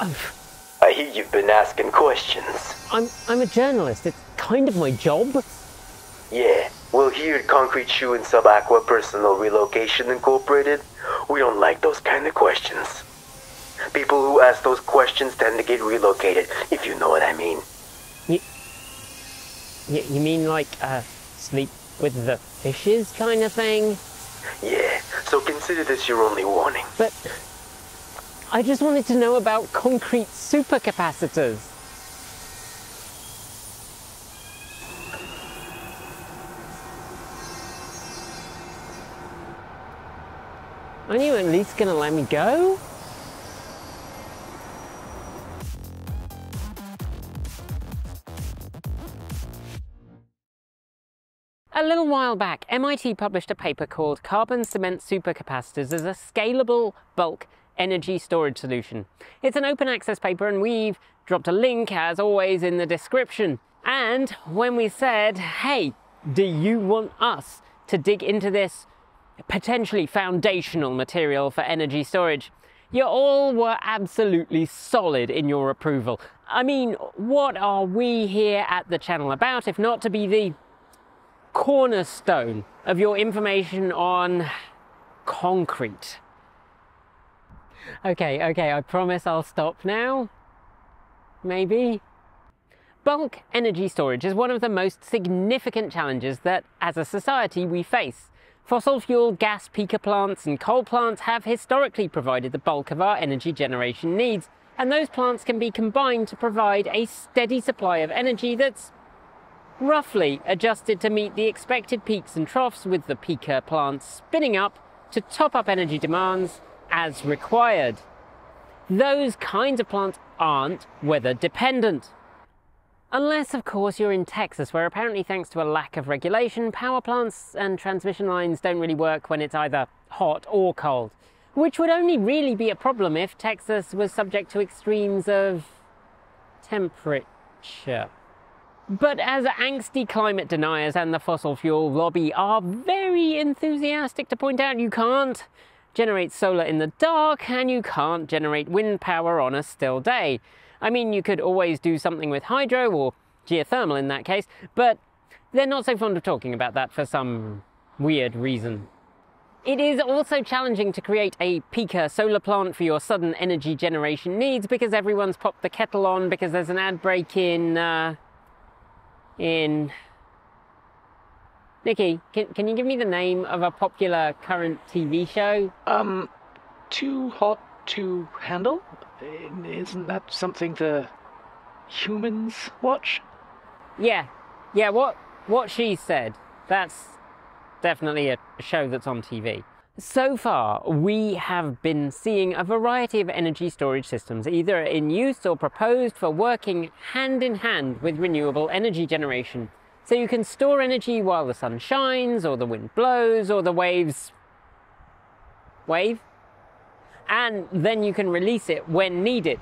I hear you've been asking questions. I'm, I'm a journalist. It's kind of my job. Yeah, well, here at Concrete Shoe and Subaqua Personal Relocation Incorporated, we don't like those kind of questions. People who ask those questions tend to get relocated, if you know what I mean. You, you, you mean like uh, sleep with the fishes kind of thing? Yeah, so consider this your only warning. But I just wanted to know about concrete supercapacitors. Aren't you at least gonna let me go? A little while back, MIT published a paper called Carbon Cement Supercapacitors as a Scalable Bulk Energy Storage Solution. It's an open access paper and we've dropped a link, as always, in the description. And when we said, hey, do you want us to dig into this potentially foundational material for energy storage, you all were absolutely solid in your approval. I mean, what are we here at the channel about if not to be the cornerstone of your information on concrete? Okay, okay, I promise I'll stop now. Maybe. Bulk energy storage is one of the most significant challenges that, as a society, we face. Fossil fuel, gas peaker plants and coal plants have historically provided the bulk of our energy generation needs, and those plants can be combined to provide a steady supply of energy that's roughly adjusted to meet the expected peaks and troughs with the peaker plants spinning up to top up energy demands as required. Those kinds of plants aren't weather dependent. Unless, of course, you're in Texas, where apparently, thanks to a lack of regulation, power plants and transmission lines don't really work when it's either hot or cold. Which would only really be a problem if Texas was subject to extremes of temperature. But as angsty climate deniers and the fossil fuel lobby are very enthusiastic to point out, you can't generate solar in the dark and you can't generate wind power on a still day. I mean, you could always do something with hydro or geothermal in that case, but they're not so fond of talking about that for some weird reason. It is also challenging to create a peaker solar plant for your sudden energy generation needs because everyone's popped the kettle on because there's an ad break in, uh, in... Nikki, can, can you give me the name of a popular current TV show? Um, too hot to handle? Isn't that something the humans watch? Yeah, yeah, what, what she said, that's definitely a show that's on TV. So far, we have been seeing a variety of energy storage systems, either in use or proposed for working hand in hand with renewable energy generation. So you can store energy while the sun shines, or the wind blows, or the waves wave and then you can release it when needed.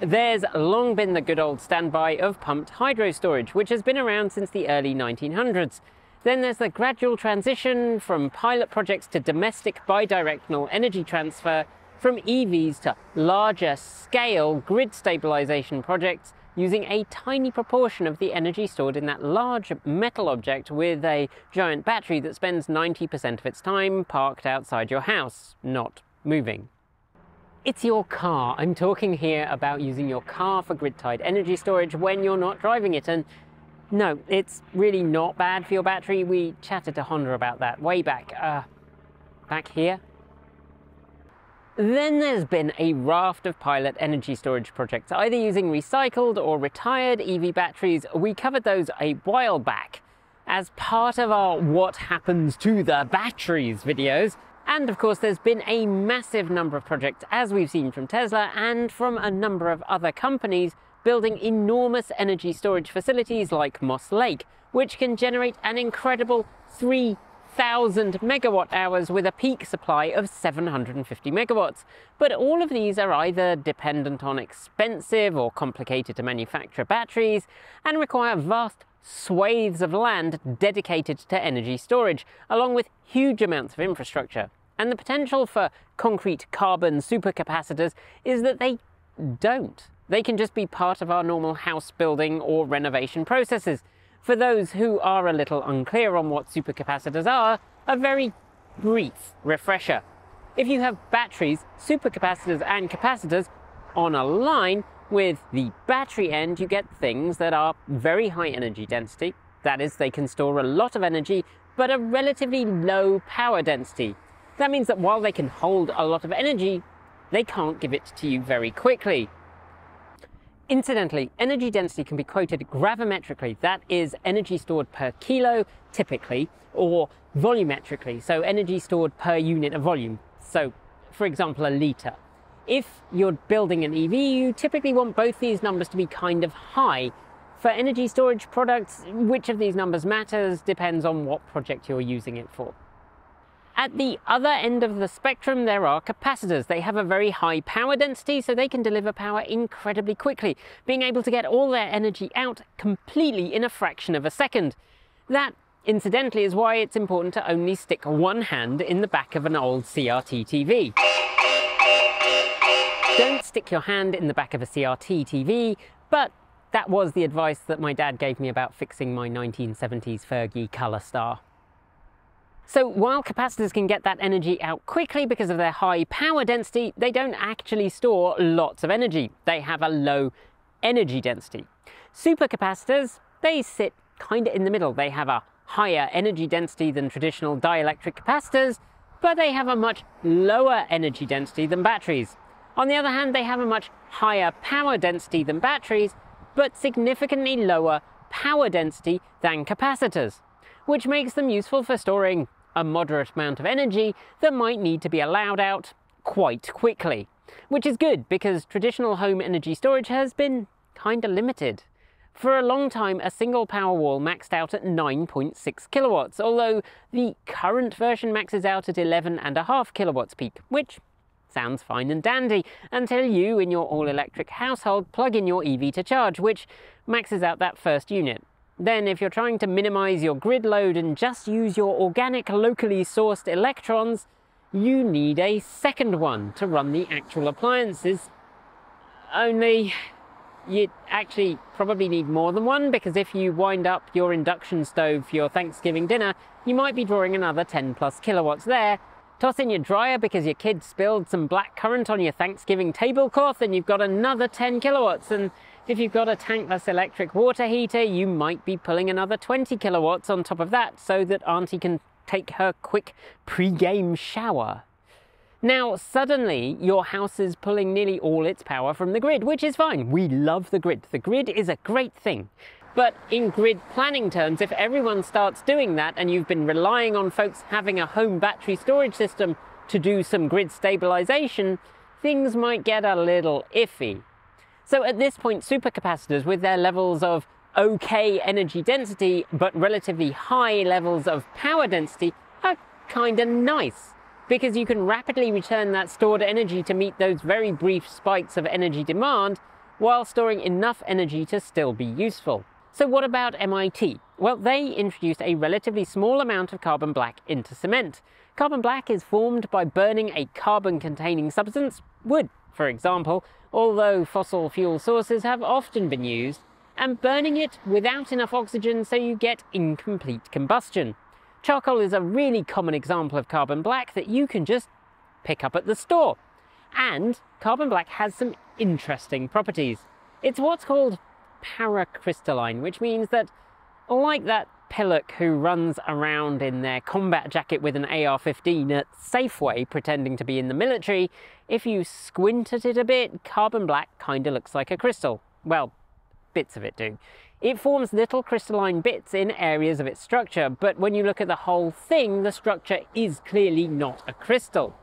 There's long been the good old standby of pumped hydro storage, which has been around since the early 1900s. Then there's the gradual transition from pilot projects to domestic bidirectional energy transfer, from EVs to larger scale grid stabilization projects using a tiny proportion of the energy stored in that large metal object with a giant battery that spends 90% of its time parked outside your house, not moving. It's your car. I'm talking here about using your car for grid-tied energy storage when you're not driving it. And no, it's really not bad for your battery. We chatted to Honda about that way back, uh, back here. Then there's been a raft of pilot energy storage projects, either using recycled or retired EV batteries. We covered those a while back as part of our What Happens to the Batteries videos. And of course, there's been a massive number of projects, as we've seen from Tesla and from a number of other companies, building enormous energy storage facilities like Moss Lake, which can generate an incredible 3,000 megawatt hours with a peak supply of 750 megawatts. But all of these are either dependent on expensive or complicated to manufacture batteries and require vast swathes of land dedicated to energy storage, along with huge amounts of infrastructure. And the potential for concrete carbon supercapacitors is that they don't. They can just be part of our normal house building or renovation processes. For those who are a little unclear on what supercapacitors are, a very brief refresher. If you have batteries, supercapacitors and capacitors on a line, with the battery end, you get things that are very high energy density. That is, they can store a lot of energy, but a relatively low power density. That means that while they can hold a lot of energy, they can't give it to you very quickly. Incidentally, energy density can be quoted gravimetrically, that is energy stored per kilo typically, or volumetrically, so energy stored per unit of volume. So, for example, a litre. If you're building an EV, you typically want both these numbers to be kind of high. For energy storage products, which of these numbers matters depends on what project you're using it for. At the other end of the spectrum, there are capacitors. They have a very high power density, so they can deliver power incredibly quickly, being able to get all their energy out completely in a fraction of a second. That, incidentally, is why it's important to only stick one hand in the back of an old CRT TV. Don't stick your hand in the back of a CRT TV, but that was the advice that my dad gave me about fixing my 1970s Fergie Colour Star. So while capacitors can get that energy out quickly because of their high power density, they don't actually store lots of energy. They have a low energy density. Supercapacitors, they sit kind of in the middle. They have a higher energy density than traditional dielectric capacitors, but they have a much lower energy density than batteries. On the other hand, they have a much higher power density than batteries, but significantly lower power density than capacitors, which makes them useful for storing a moderate amount of energy that might need to be allowed out quite quickly. Which is good because traditional home energy storage has been kinda limited. For a long time, a single Powerwall maxed out at 9.6 kilowatts, although the current version maxes out at 11.5 kilowatts peak, which sounds fine and dandy until you, in your all electric household, plug in your EV to charge, which maxes out that first unit. Then, if you're trying to minimize your grid load and just use your organic, locally sourced electrons, you need a second one to run the actual appliances. Only you actually probably need more than one because if you wind up your induction stove for your Thanksgiving dinner, you might be drawing another 10 plus kilowatts there, Toss in your dryer because your kid spilled some black currant on your Thanksgiving tablecloth and you've got another 10 kilowatts. And if you've got a tankless electric water heater, you might be pulling another 20 kilowatts on top of that so that Auntie can take her quick pre-game shower. Now, suddenly, your house is pulling nearly all its power from the grid, which is fine. We love the grid. The grid is a great thing. But in grid planning terms, if everyone starts doing that and you've been relying on folks having a home battery storage system to do some grid stabilization, things might get a little iffy. So at this point, supercapacitors with their levels of okay energy density but relatively high levels of power density are kind of nice because you can rapidly return that stored energy to meet those very brief spikes of energy demand while storing enough energy to still be useful. So what about MIT? Well, they introduced a relatively small amount of carbon black into cement. Carbon black is formed by burning a carbon-containing substance, wood, for example, although fossil fuel sources have often been used, and burning it without enough oxygen so you get incomplete combustion. Charcoal is a really common example of carbon black that you can just pick up at the store. And carbon black has some interesting properties. It's what's called paracrystalline, which means that, like that pillock who runs around in their combat jacket with an AR-15 at Safeway pretending to be in the military, if you squint at it a bit, carbon black kinda looks like a crystal. Well, bits of it do. It forms little crystalline bits in areas of its structure, but when you look at the whole thing, the structure is clearly not a crystal.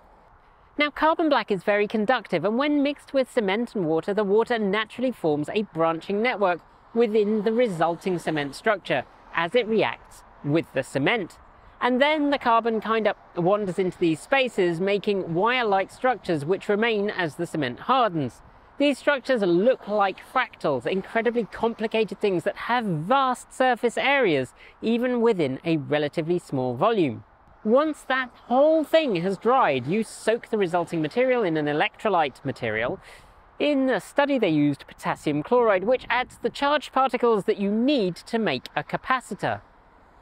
Now carbon black is very conductive and when mixed with cement and water, the water naturally forms a branching network within the resulting cement structure as it reacts with the cement. And then the carbon kind of wanders into these spaces, making wire-like structures which remain as the cement hardens. These structures look like fractals, incredibly complicated things that have vast surface areas, even within a relatively small volume. Once that whole thing has dried, you soak the resulting material in an electrolyte material, In the study, they used potassium chloride, which adds the charged particles that you need to make a capacitor.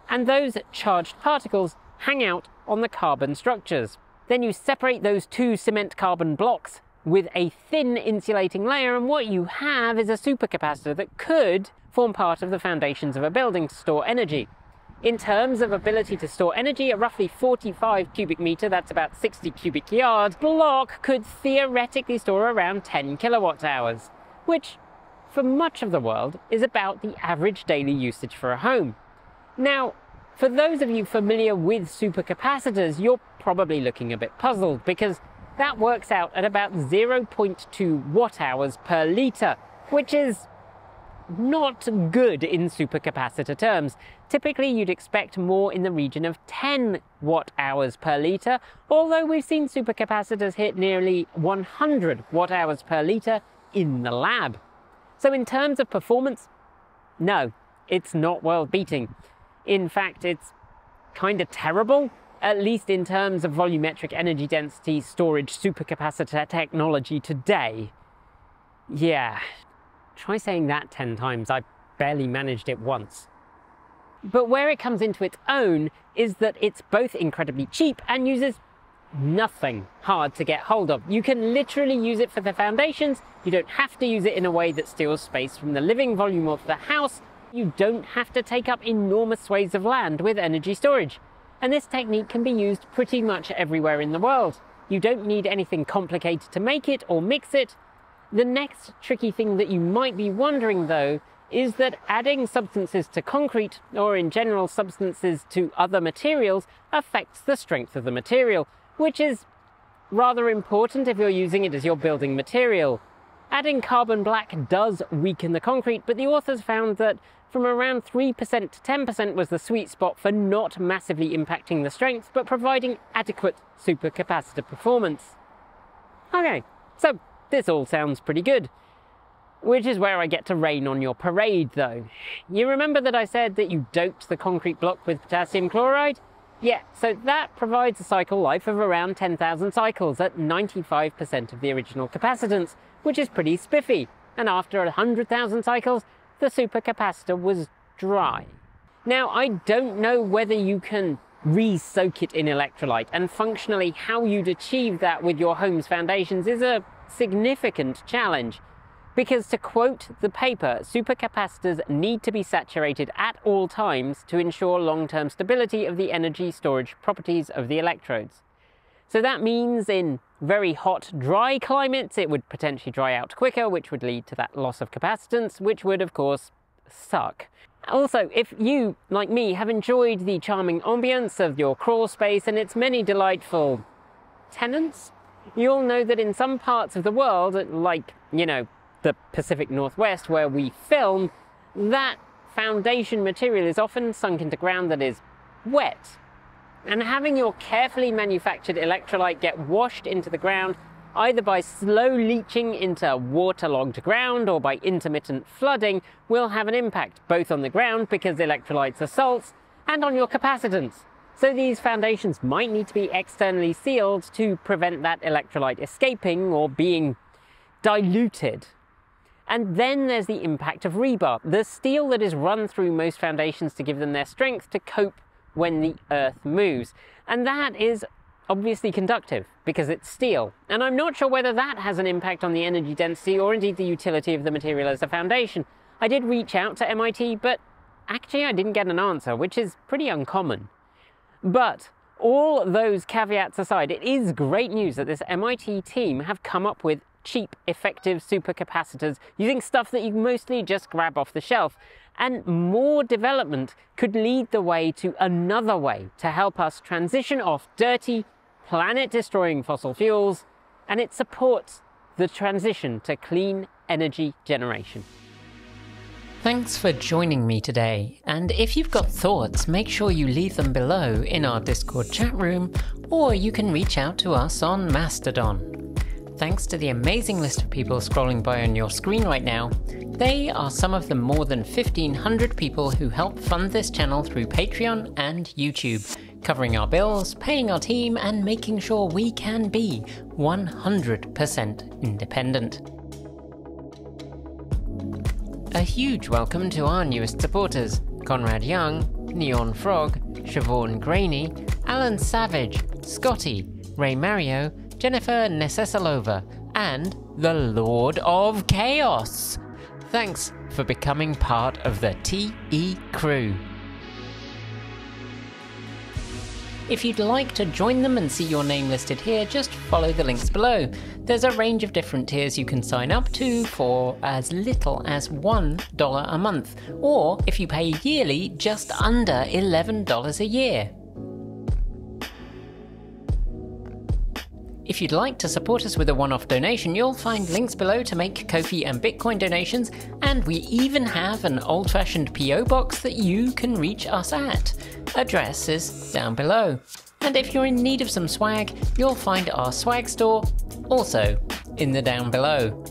And those charged particles hang out on the carbon structures. Then you separate those two cement carbon blocks with a thin insulating layer, and what you have is a supercapacitor that could form part of the foundations of a building to store energy. In terms of ability to store energy, a roughly 45 cubic meter, that's about 60 cubic yards, block could theoretically store around 10 kilowatt hours, which for much of the world is about the average daily usage for a home. Now, for those of you familiar with supercapacitors, you're probably looking a bit puzzled because that works out at about 0.2 watt hours per litre, which is not good in supercapacitor terms. Typically, you'd expect more in the region of 10 watt hours per litre, although we've seen supercapacitors hit nearly 100 watt hours per litre in the lab. So in terms of performance, no, it's not world beating. In fact, it's kind of terrible, at least in terms of volumetric energy density storage supercapacitor technology today. Yeah, Try saying that 10 times, I barely managed it once. But where it comes into its own is that it's both incredibly cheap and uses nothing hard to get hold of. You can literally use it for the foundations. You don't have to use it in a way that steals space from the living volume of the house. You don't have to take up enormous swathes of land with energy storage. And this technique can be used pretty much everywhere in the world. You don't need anything complicated to make it or mix it. The next tricky thing that you might be wondering though is that adding substances to concrete, or in general substances to other materials, affects the strength of the material, which is rather important if you're using it as your building material. Adding carbon black does weaken the concrete, but the authors found that from around 3% to 10% was the sweet spot for not massively impacting the strength, but providing adequate supercapacitor performance. Okay, so this all sounds pretty good. Which is where I get to rain on your parade, though. You remember that I said that you doped the concrete block with potassium chloride? Yeah, so that provides a cycle life of around 10,000 cycles at 95% of the original capacitance, which is pretty spiffy. And after 100,000 cycles, the supercapacitor was dry. Now, I don't know whether you can re-soak it in electrolyte, and functionally how you'd achieve that with your home's foundations is a significant challenge. Because to quote the paper, supercapacitors need to be saturated at all times to ensure long-term stability of the energy storage properties of the electrodes. So that means in very hot, dry climates, it would potentially dry out quicker, which would lead to that loss of capacitance, which would, of course, suck. Also, if you, like me, have enjoyed the charming ambience of your crawl space and its many delightful tenants, you'll know that in some parts of the world, like, you know, the Pacific Northwest where we film, that foundation material is often sunk into ground that is wet. And having your carefully manufactured electrolyte get washed into the ground either by slow leaching into waterlogged ground or by intermittent flooding will have an impact both on the ground because electrolytes are salts and on your capacitance. So these foundations might need to be externally sealed to prevent that electrolyte escaping or being diluted. And then there's the impact of rebar, the steel that is run through most foundations to give them their strength to cope when the earth moves. And that is obviously conductive because it's steel. And I'm not sure whether that has an impact on the energy density or indeed the utility of the material as a foundation. I did reach out to MIT, but actually I didn't get an answer, which is pretty uncommon. But all those caveats aside, it is great news that this MIT team have come up with cheap, effective supercapacitors using stuff that you mostly just grab off the shelf. And more development could lead the way to another way to help us transition off dirty, planet destroying fossil fuels, and it supports the transition to clean energy generation. Thanks for joining me today, and if you've got thoughts, make sure you leave them below in our Discord chat room, or you can reach out to us on Mastodon. Thanks to the amazing list of people scrolling by on your screen right now, they are some of the more than 1500 people who help fund this channel through Patreon and YouTube, covering our bills, paying our team, and making sure we can be 100% independent. A huge welcome to our newest supporters Conrad Young, Neon Frog, Siobhan Graney, Alan Savage, Scotty, Ray Mario, Jennifer Nesesalova, and the Lord of Chaos. Thanks for becoming part of the TE crew. If you'd like to join them and see your name listed here, just follow the links below. There's a range of different tiers you can sign up to for as little as $1 a month, or if you pay yearly, just under $11 a year. If you'd like to support us with a one off donation, you'll find links below to make Ko-fi and Bitcoin donations, and we even have an old fashioned PO box that you can reach us at. Address is down below. And if you're in need of some swag, you'll find our swag store also in the down below.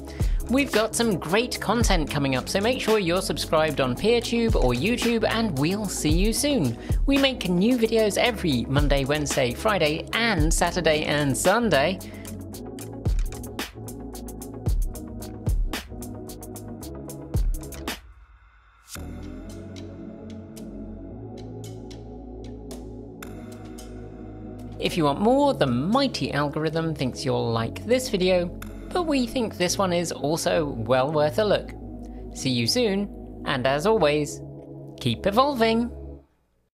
We've got some great content coming up, so make sure you're subscribed on PeerTube or YouTube, and we'll see you soon. We make new videos every Monday, Wednesday, Friday, and Saturday and Sunday. If you want more, the mighty algorithm thinks you'll like this video, but we think this one is also well worth a look. See you soon, and as always, keep evolving!